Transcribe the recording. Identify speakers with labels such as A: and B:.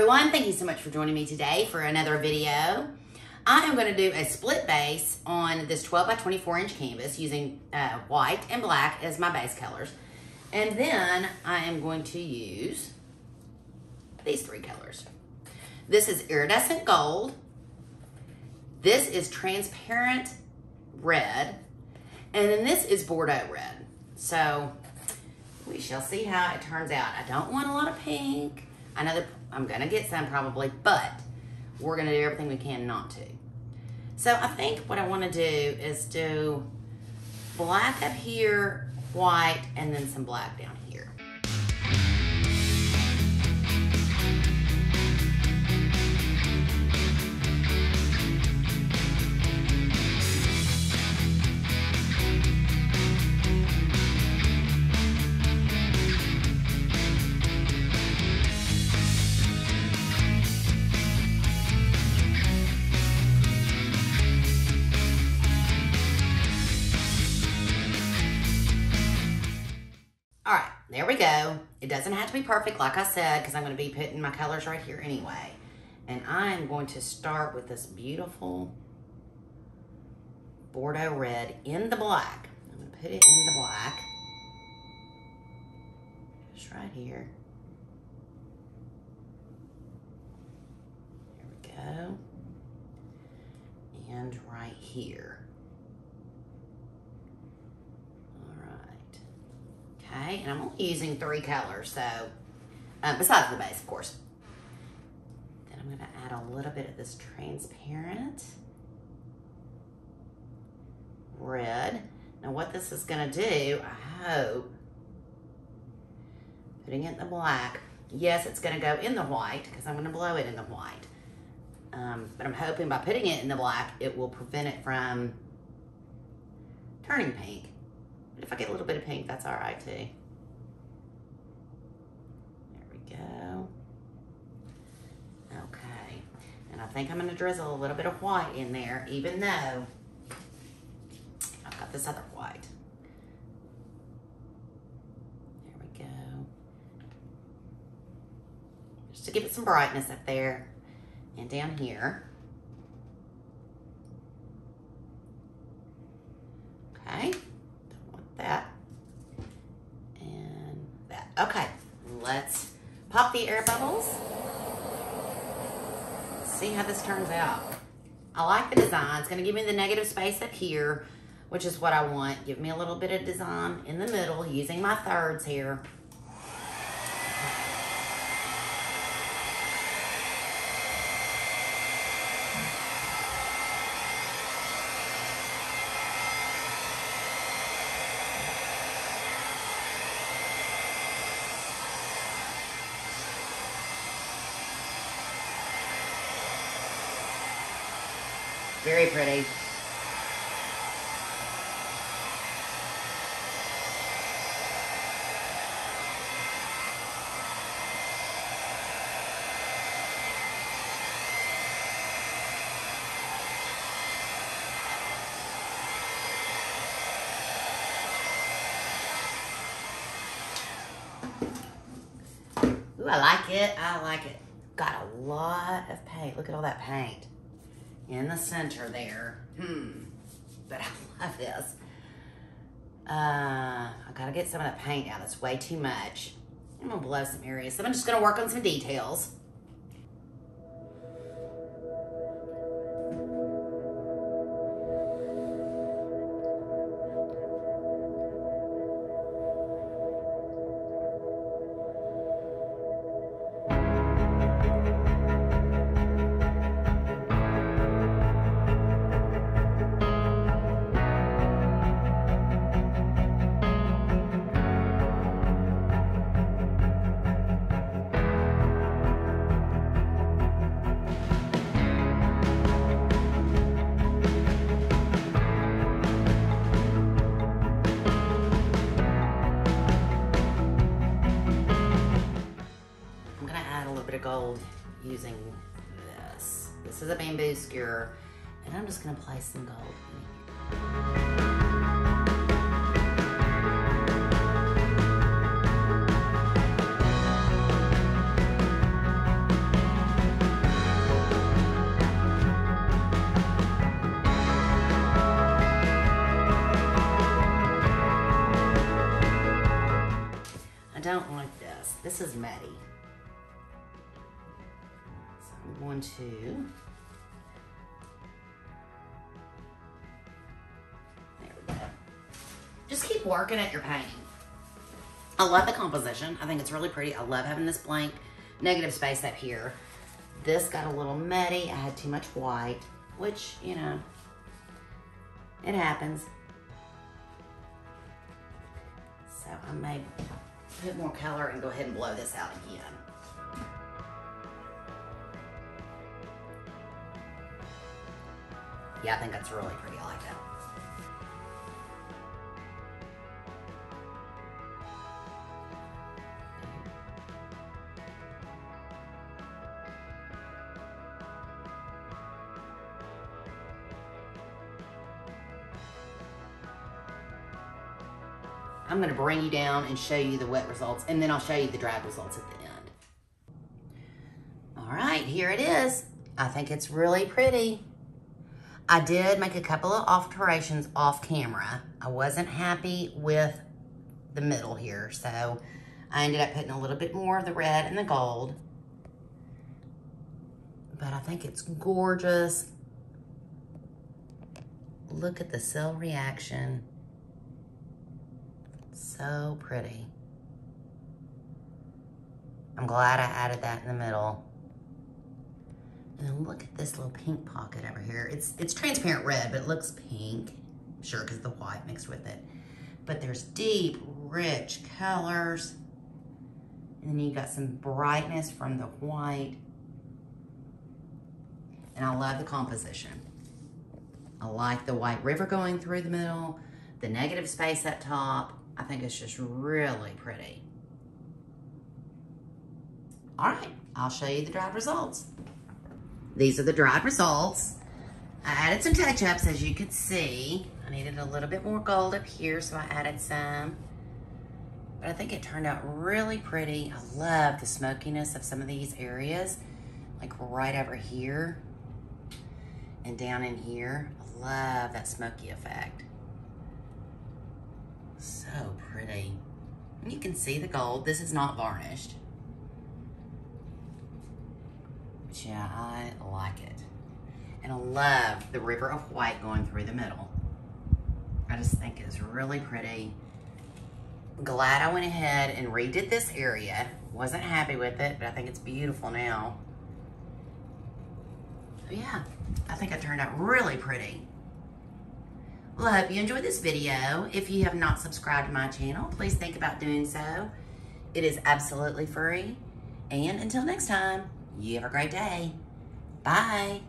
A: everyone. Thank you so much for joining me today for another video. I am going to do a split base on this 12 by 24 inch canvas using uh, white and black as my base colors. And then I am going to use these three colors. This is iridescent gold. This is transparent red. And then this is Bordeaux red. So we shall see how it turns out. I don't want a lot of pink. I know that I'm gonna get some probably, but we're gonna do everything we can not to. So I think what I wanna do is do black up here, white, and then some black down here. All right, there we go. It doesn't have to be perfect, like I said, because I'm going to be putting my colors right here anyway. And I'm going to start with this beautiful Bordeaux red in the black. I'm going to put it in the black. Just right here. There we go. And right here. Okay, and I'm only using three colors, so, uh, besides the base, of course. Then I'm gonna add a little bit of this transparent red. Now what this is gonna do, I hope, putting it in the black, yes, it's gonna go in the white, because I'm gonna blow it in the white. Um, but I'm hoping by putting it in the black, it will prevent it from turning pink. If I get a little bit of pink, that's all right too. There we go. Okay. And I think I'm gonna drizzle a little bit of white in there, even though I've got this other white. There we go. Just to give it some brightness up there and down here. Okay that and that. Okay, let's pop the air bubbles. See how this turns out. I like the design. It's gonna give me the negative space up here, which is what I want. Give me a little bit of design in the middle using my thirds here. Very pretty. Ooh, I like it. I like it. Got a lot of paint. Look at all that paint in the center there. Hmm. But I love this. Uh, I gotta get some of that paint out. It's way too much. I'm gonna blow some areas. So I'm just gonna work on some details. held using this. This is a bamboo skewer, and I'm just gonna apply some gold I don't like this. This is Maddie. I'm going to There we go. Just keep working at your painting. I love the composition. I think it's really pretty. I love having this blank negative space up here. This got a little muddy. I had too much white, which, you know, it happens. So I may put more color and go ahead and blow this out again. Yeah, I think that's really pretty. I like that. I'm gonna bring you down and show you the wet results and then I'll show you the dry results at the end. All right, here it is. I think it's really pretty. I did make a couple of alterations off camera. I wasn't happy with the middle here, so I ended up putting a little bit more of the red and the gold. But I think it's gorgeous. Look at the cell reaction. So pretty. I'm glad I added that in the middle. Then look at this little pink pocket over here. It's it's transparent red, but it looks pink. I'm Sure, because the white mixed with it. But there's deep, rich colors. And then you got some brightness from the white. And I love the composition. I like the white river going through the middle, the negative space up top. I think it's just really pretty. All right, I'll show you the dried results. These are the dried results. I added some touch-ups, as you could see. I needed a little bit more gold up here, so I added some. But I think it turned out really pretty. I love the smokiness of some of these areas, like right over here and down in here. I love that smoky effect. So pretty. And you can see the gold. This is not varnished. But yeah, I like it. And I love the river of white going through the middle. I just think it's really pretty. Glad I went ahead and redid this area. Wasn't happy with it, but I think it's beautiful now. So yeah, I think it turned out really pretty. Well, I hope you enjoyed this video. If you have not subscribed to my channel, please think about doing so. It is absolutely free. And until next time, you have a great day. Bye.